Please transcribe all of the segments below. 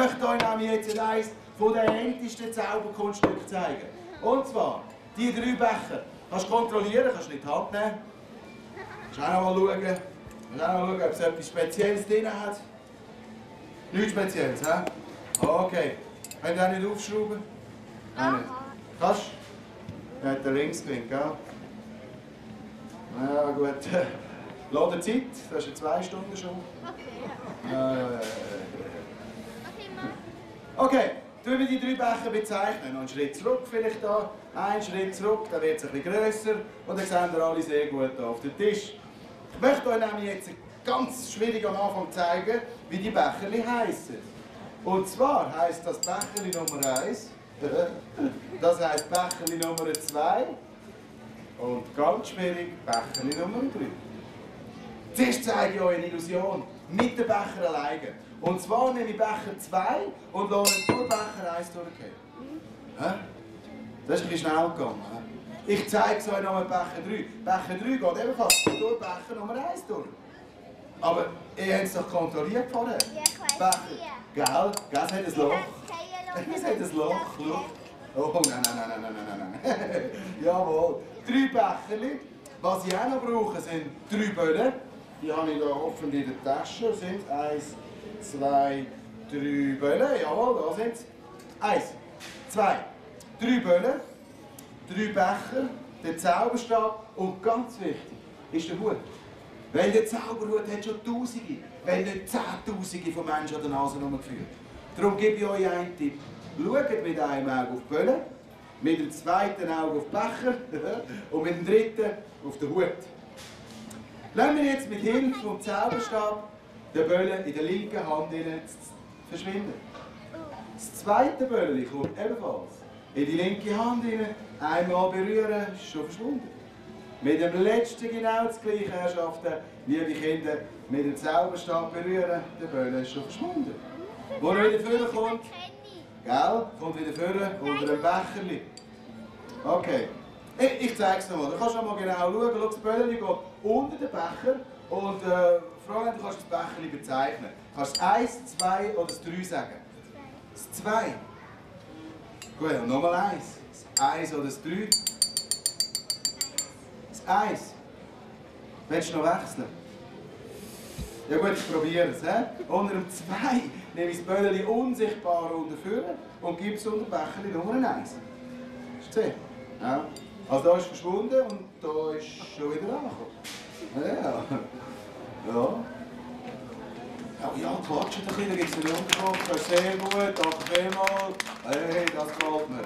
möchte euch nämlich jetzt eines von den ältesten Zauberkunststücken zeigen. Und zwar, die drei Becher. Kannst du kontrollieren, kannst du nicht Hand nehmen. Kannst auch noch mal schauen, kannst auch noch schauen ob es etwas Spezielles drin hat. Nichts Spezielles, hä? Okay. Könnt ihr auch nicht aufschrauben? Auch nicht. Kannst du? Ja, hat der links gewinnt, gell? Ja, gut. Laden Zeit, das ist ja zwei Stunden schon. Okay. Ja, ja, ja, ja. Okay, Mann. Okay, tun wir die drei Becher bezeichnen. Einen Schritt zurück vielleicht da. Einen Schritt zurück, dann wird es bisschen grösser. Und dann sehen wir alle sehr gut hier auf den Tisch. Ich möchte euch nämlich jetzt ganz schwierig am Anfang zeigen, wie die Becherli heißen. Und zwar heisst das Becherli Nummer 1, das heisst Becherli Nummer 2 und ganz schwierig Becherli Nummer 3. Zuerst zeige ich euch eine Illusion mit dem Becher alleine. Und zwar nehme ich Becher 2 und lasse nur Becher 1 durchgehen. Hä? Das ist ein bisschen schnell gegangen. Ich zeige es euch noch mit Becher 3. Becher 3 geht ebenfalls durch Becher Nummer 1 durch. Aber ihr habt es doch kontrolliert vorher. Ja, ich weiss Becher. Gell? Gell, es hat ein Loch. Es hat ein Loch, schau. Oh, nein, nein, nein, nein, nein, nein, nein. Jawohl. Drei Becherli. Was ich auch noch brauche, sind drei Böllen. Die habe ich hier offen in der Tasche. Sind eins, zwei, drei Böllen. Jawohl, da sind sie. Eins, zwei, drei Böllen, drei Becher, der Zauberstab und ganz wichtig ist der Hut. Weil der Zauberhut hat schon Tausende, wenn nicht Zehntausende von Menschen an der Nase herumgeführt. Darum gebe ich euch einen Tipp. Schaut mit einem Auge auf die Böllen, mit dem zweiten Auge auf die Becher und mit dem dritten auf den Hut. Lassen wir jetzt mit Hilfe vom Zauberstab den Böllen in der linken Hand verschwinden. Das zweite Böllchen kommt ebenfalls in die linke Hand rein, einmal berühren, ist schon verschwunden. Mit dem letzten genau das gleiche, Herrschaften, liebe Kinder, mit dem Zauberstab berühren, der Böller ist schon verschwunden. Wo er wieder vorkommt, gell, kommt wieder vor unter dem Becherli. Okay, ich, ich zeige es noch mal. Du kannst noch mal genau schauen, Schau, das Böllerli geht unter den Becher und äh, Fräulein, du kannst das Becherli bezeichnen. Du kannst eins, zwei oder das drei sagen. Das zwei. Gut, und nochmal eins. Das eins oder das drei. Das eins. Willst du noch wechseln? Ja gut, ich probiere es. Unter dem 2 nehme ich das Böllchen unsichtbar unterführen und gebe es unter Becherli Nummer 1. Hast du gesehen? Ja. Also da ist verschwunden und da ist schon wieder angekommen. Ja. Ja. Ja, ja, quatschen ein bisschen, da gibt es einen Unterkopf, sehr gut, danke vielmals. Hey, das gefällt mir.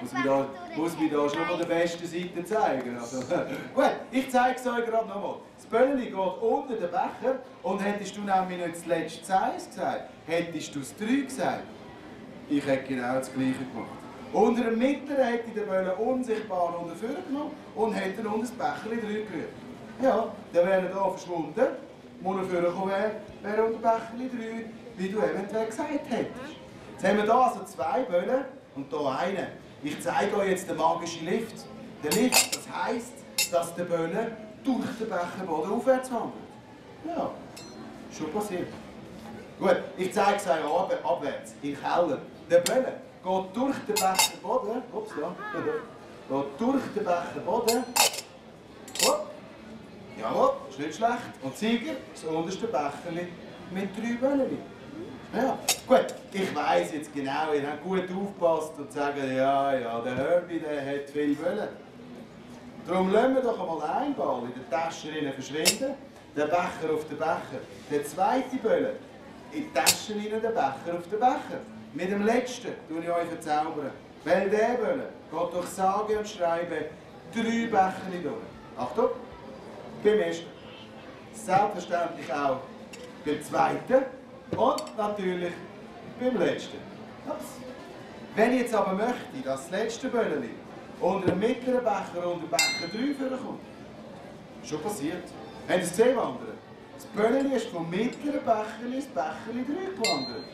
Muss mich da, muss mich da schon von der besten Seite zeigen. Also, gut, ich zeige es euch gerade nochmal. Das Böllchen geht unter den Becher und hättest du nämlich nicht das letzte Eis gesagt, hättest du das 3 gesagt. Ich hätte genau das gleiche gemacht. Unter dem Mittleren hätte ich den Böllen unsichtbar unter Führer genommen und hätte ihn unter das Becherchen 3 gerührt. Ja, dann wäre er hier verschwunden. Muss er vorgekommen wäre, wäre unter Becherchen 3, wie du eventuell gesagt hättest. Jetzt haben wir hier also zwei Böllen und hier einen. Ich zeige euch jetzt den magischen Lift. Der Lift, das heisst, dass der Bölle durch den Becherboden aufwärts wandert. Ja, schon passiert. Gut, ich zeige es euch ab, abwärts, den Keller. Der Bölle geht durch den Becherboden, ups, ja, geht durch den Becherboden, hopp, jawohl, ist nicht schlecht, und Sieger, das unterste Becherli mit drei Böllen. Ja, gut, ich weiss jetzt genau, ihr habt gut aufgepasst und sagt, ja, ja, der Herbie, der hat viel Böllen. Darum lassen wir doch einmal einen Ball in der Tasche verschwinden, den Becher auf den Becher, der zweite Böller in die Tasche rein, den Becher auf den Becher. Mit dem letzten tue ich euch verzaubern. Weil der Böller geht durch Sage und Schreiben drei Becher durch. Achtung, beim ersten. Selbstverständlich auch beim zweiten und natürlich beim letzten. Ups. Wenn ich jetzt aber möchte, dass das letzte Böllchen unter dem mittleren Becher und dem Becher 3 vorkommt, schon passiert. Habt ihr es gesehen, wandern? Das Böllchen ist vom mittleren Becher ins Becher 3 gewandert.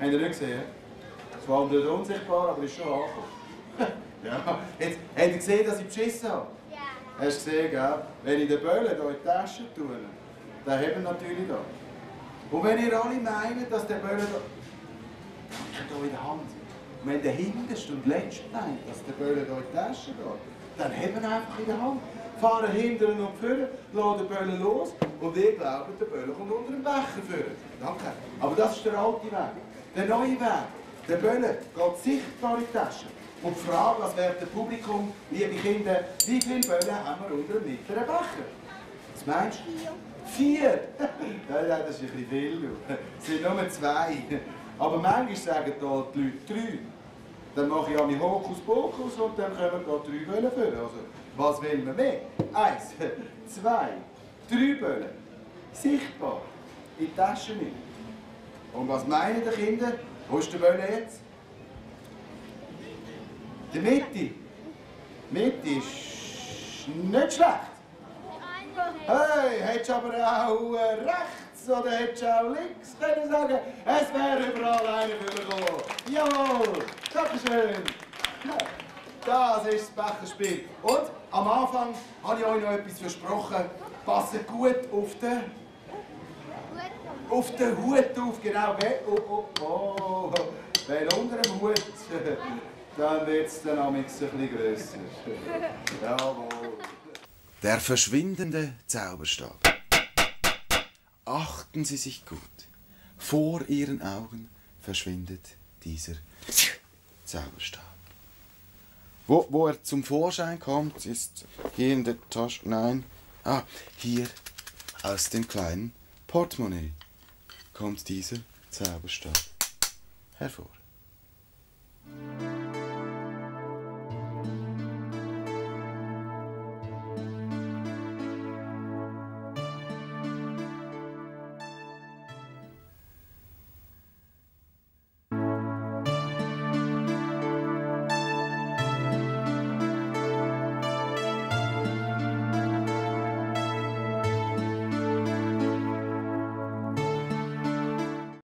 Habt ihr nicht gesehen? Es wandert unsichtbar, aber ist schon angekommen. ja. Jetzt, habt ihr gesehen, dass ich beschissen habe? Hast du gesehen, gell? Wenn ich den Böllen hier in die Tasche tue, dann haben wir natürlich da. Und wenn ihr alle meint, dass der Böllen hier in der Hand. Und wenn der hinterste und letzte meint, dass der Böller hier in die Tasche geht, dann haben wir einfach in der Hand. Fahren hinten und vorne, lassen den Böller los und ihr glaubt, der Böller kommt unter den Becher führen. Danke. Aber das ist der alte Weg. Der neue Weg. Der Böller geht sichtbar in die Tasche. Und die Frage, wäre dem Publikum, liebe Kinder, wie viele Böller haben wir unter dem mittleren Becher? Was meinst du? Vier? ja, das ist ein bisschen viel. Es sind nur zwei. Aber manchmal sagen da die Leute drei. Dann mache ich an Hokus Pokus und dann können wir drei Böllen füllen. Also, was will man mehr? Eins, zwei, drei Böllen. Sichtbar. In die Tasche nicht. Und was meinen die Kinder? Wo ist der Böllen jetzt? Die Mitte. Mitte ist nicht schlecht. Hey, hättest du aber auch äh, rechts oder hättest du auch links können sagen, es wäre überall einer gekommen. Jawohl, Dankeschön. Das ist das Becherspiel. Und am Anfang habe ich euch noch etwas versprochen. Passt gut auf den, auf den Hut auf. Genau, oh, oh, oh. Weil unter dem Hut, dann wird es dann ein bisschen grösser. Jawohl. Der verschwindende Zauberstab. Achten Sie sich gut. Vor Ihren Augen verschwindet dieser Zauberstab. Wo, wo er zum Vorschein kommt, ist hier in der Tasche. Nein. Ah, hier aus dem kleinen Portemonnaie kommt dieser Zauberstab hervor.